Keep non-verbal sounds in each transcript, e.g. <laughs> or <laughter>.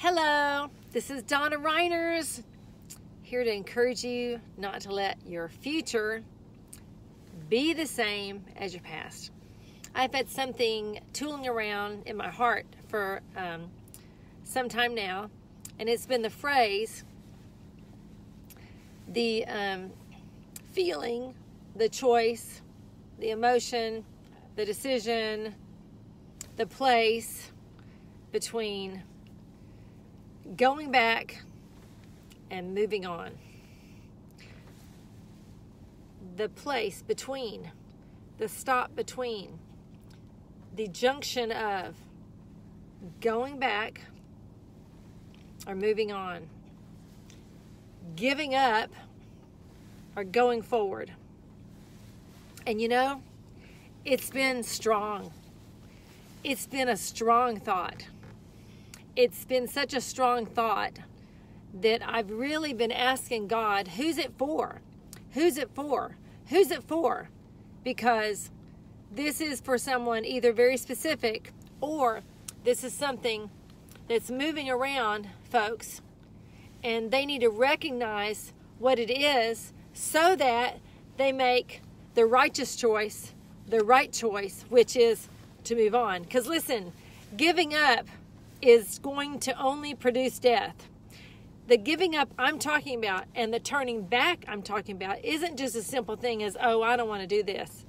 Hello, this is Donna Reiners, here to encourage you not to let your future be the same as your past. I've had something tooling around in my heart for um, some time now, and it's been the phrase, the um, feeling, the choice, the emotion, the decision, the place between going back and moving on. The place between, the stop between, the junction of going back or moving on, giving up or going forward. And you know, it's been strong. It's been a strong thought it's been such a strong thought that I've really been asking God, who's it for? Who's it for? Who's it for? Because this is for someone either very specific or this is something that's moving around, folks, and they need to recognize what it is so that they make the righteous choice, the right choice, which is to move on. Because listen, giving up is going to only produce death. The giving up I'm talking about and the turning back I'm talking about isn't just a simple thing as, oh, I don't want to do this.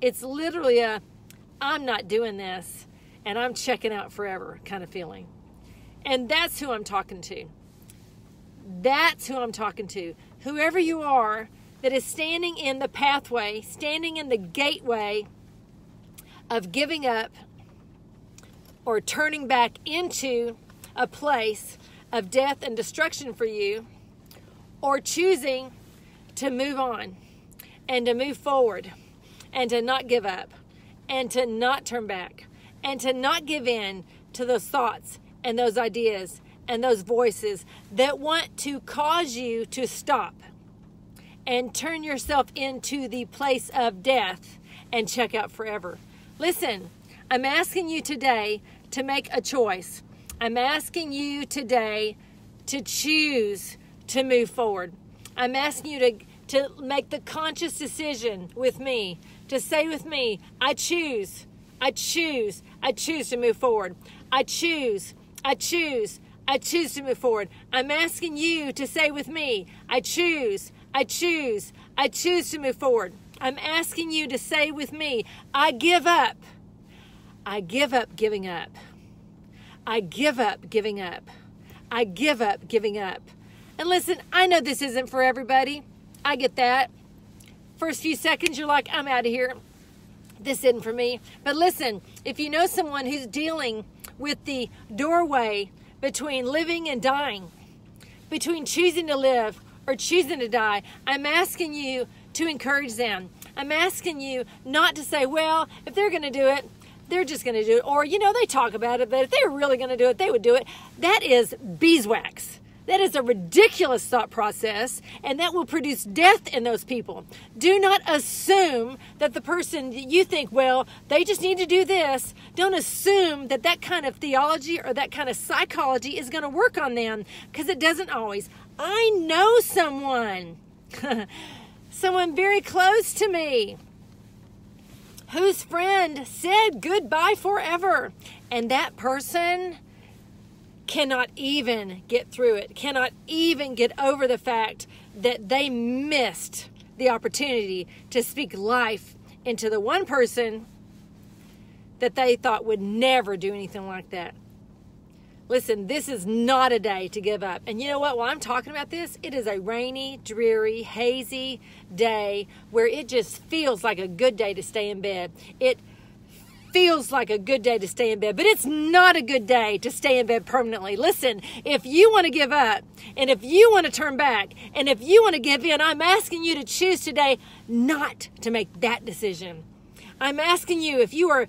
It's literally a, I'm not doing this and I'm checking out forever kind of feeling. And that's who I'm talking to. That's who I'm talking to. Whoever you are that is standing in the pathway, standing in the gateway of giving up or turning back into a place of death and destruction for you, or choosing to move on and to move forward and to not give up and to not turn back and to not give in to those thoughts and those ideas and those voices that want to cause you to stop and turn yourself into the place of death and check out forever. Listen, I'm asking you today to make a choice. I'm asking you today to choose to move forward. I'm asking you to, to make the conscious decision with me, to say with me, I choose, I choose, I choose to move forward. I choose, I choose, I choose to move forward. I'm asking you to say with me, I choose, I choose, I choose to move forward. I'm asking you to say with me, I give up. I give up giving up. I give up giving up. I give up giving up. And listen, I know this isn't for everybody. I get that. First few seconds, you're like, I'm out of here. This isn't for me. But listen, if you know someone who's dealing with the doorway between living and dying, between choosing to live or choosing to die, I'm asking you to encourage them. I'm asking you not to say, well, if they're going to do it, they're just going to do it. Or, you know, they talk about it, but if they were really going to do it, they would do it. That is beeswax. That is a ridiculous thought process, and that will produce death in those people. Do not assume that the person you think, well, they just need to do this. Don't assume that that kind of theology or that kind of psychology is going to work on them because it doesn't always. I know someone, <laughs> someone very close to me whose friend said goodbye forever. And that person cannot even get through it, cannot even get over the fact that they missed the opportunity to speak life into the one person that they thought would never do anything like that. Listen, this is not a day to give up. And you know what? While I'm talking about this, it is a rainy, dreary, hazy day where it just feels like a good day to stay in bed. It feels like a good day to stay in bed, but it's not a good day to stay in bed permanently. Listen, if you want to give up and if you want to turn back and if you want to give in, I'm asking you to choose today not to make that decision. I'm asking you if you are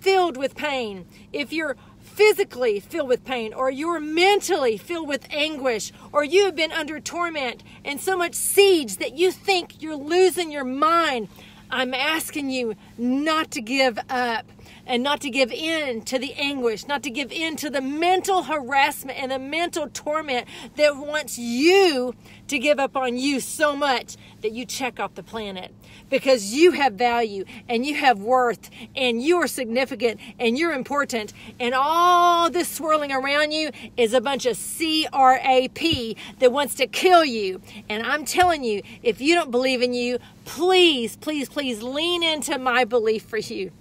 filled with pain, if you're physically filled with pain, or you're mentally filled with anguish, or you have been under torment and so much siege that you think you're losing your mind, I'm asking you not to give up, and not to give in to the anguish, not to give in to the mental harassment and the mental torment that wants you to give up on you so much that you check off the planet. Because you have value and you have worth and you are significant and you're important and all this swirling around you is a bunch of CRAP that wants to kill you. And I'm telling you if you don't believe in you please please please lean into my belief for you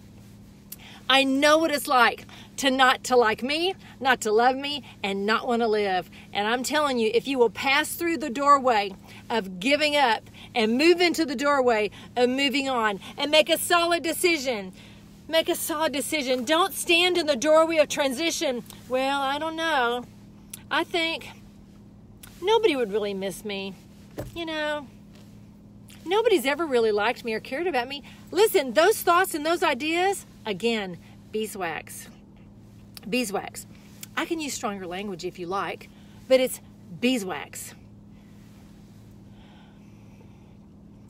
I know what it's like to not to like me, not to love me, and not want to live. And I'm telling you, if you will pass through the doorway of giving up and move into the doorway of moving on and make a solid decision, make a solid decision. Don't stand in the doorway of transition. Well, I don't know. I think nobody would really miss me. You know, nobody's ever really liked me or cared about me. Listen, those thoughts and those ideas, Again, beeswax. Beeswax. I can use stronger language if you like, but it's beeswax.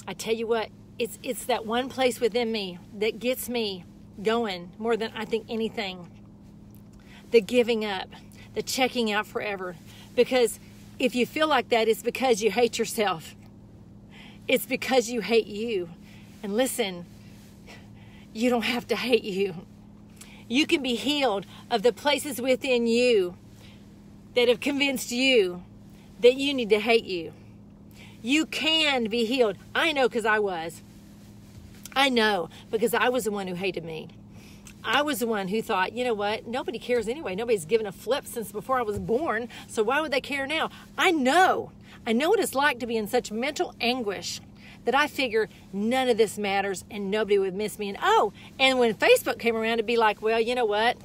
I tell you what, it's it's that one place within me that gets me going more than I think anything. The giving up, the checking out forever. Because if you feel like that, it's because you hate yourself. It's because you hate you. And listen, you don't have to hate you. You can be healed of the places within you that have convinced you that you need to hate you. You can be healed. I know because I was. I know because I was the one who hated me. I was the one who thought, you know what? Nobody cares anyway. Nobody's given a flip since before I was born. So why would they care now? I know. I know what it's like to be in such mental anguish that I figure none of this matters and nobody would miss me. And oh, and when Facebook came around, to be like, well, you know what?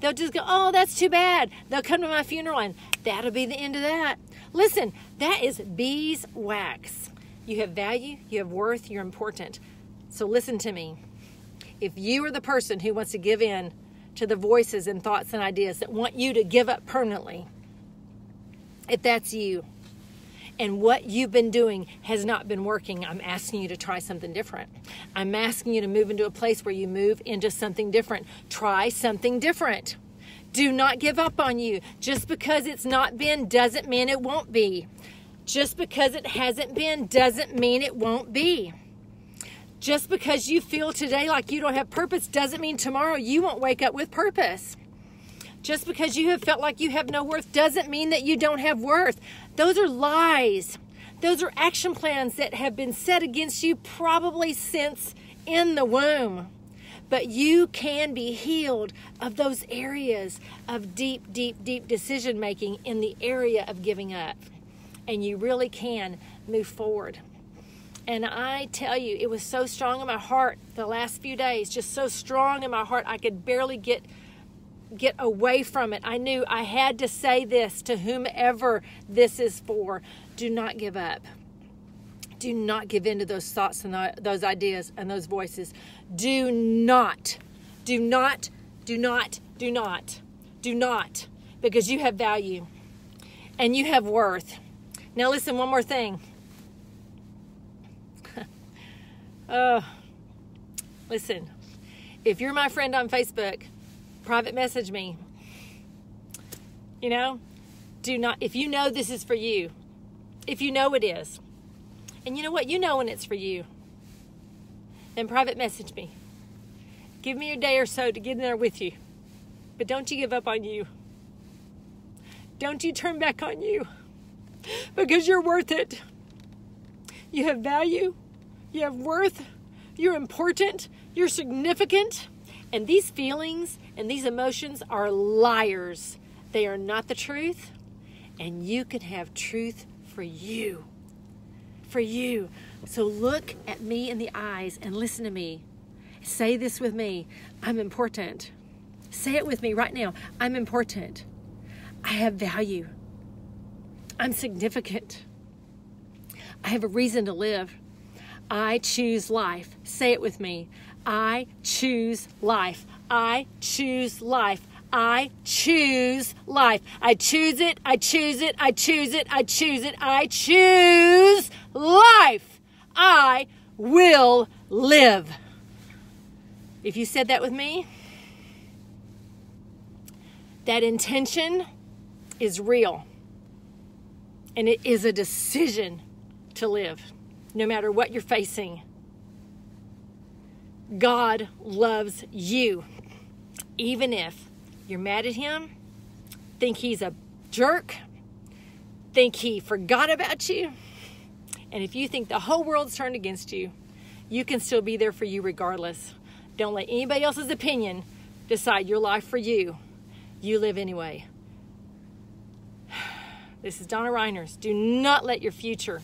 They'll just go, oh, that's too bad. They'll come to my funeral and that'll be the end of that. Listen, that is beeswax. You have value, you have worth, you're important. So listen to me. If you are the person who wants to give in to the voices and thoughts and ideas that want you to give up permanently, if that's you, and what you've been doing has not been working, I'm asking you to try something different. I'm asking you to move into a place where you move into something different. Try something different. Do not give up on you. Just because it's not been doesn't mean it won't be. Just because it hasn't been doesn't mean it won't be. Just because you feel today like you don't have purpose doesn't mean tomorrow you won't wake up with purpose. Just because you have felt like you have no worth doesn't mean that you don't have worth. Those are lies. Those are action plans that have been set against you probably since in the womb. But you can be healed of those areas of deep, deep, deep decision making in the area of giving up. And you really can move forward. And I tell you, it was so strong in my heart the last few days, just so strong in my heart, I could barely get get away from it. I knew I had to say this to whomever this is for. Do not give up. Do not give in to those thoughts and those ideas and those voices. Do not, do not, do not, do not, do not, because you have value and you have worth. Now, listen, one more thing. <laughs> oh, listen, if you're my friend on Facebook, private message me. You know, do not, if you know this is for you, if you know it is, and you know what, you know when it's for you, then private message me. Give me a day or so to get in there with you. But don't you give up on you. Don't you turn back on you because you're worth it. You have value, you have worth, you're important, you're significant. And these feelings and these emotions are liars. They are not the truth. And you can have truth for you. For you. So look at me in the eyes and listen to me. Say this with me I'm important. Say it with me right now. I'm important. I have value. I'm significant. I have a reason to live. I choose life. Say it with me. I choose life. I choose life. I choose life. I choose it. I choose it. I choose it. I choose it. I choose life. I will live. If you said that with me, That intention is real. And it is a decision to live, no matter what you're facing. God loves you, even if you're mad at Him, think He's a jerk, think He forgot about you, and if you think the whole world's turned against you, you can still be there for you regardless. Don't let anybody else's opinion decide your life for you. You live anyway. <sighs> This is Donna Reiners. Do not let your future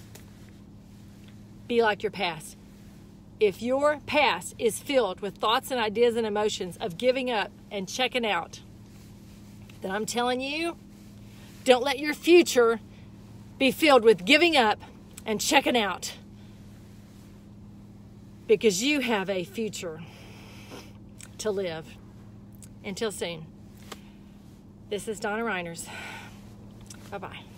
be like your past. If your past is filled with thoughts and ideas and emotions of giving up and checking out, then I'm telling you, don't let your future be filled with giving up and checking out because you have a future to live. Until soon, this is Donna Reiners. Bye bye.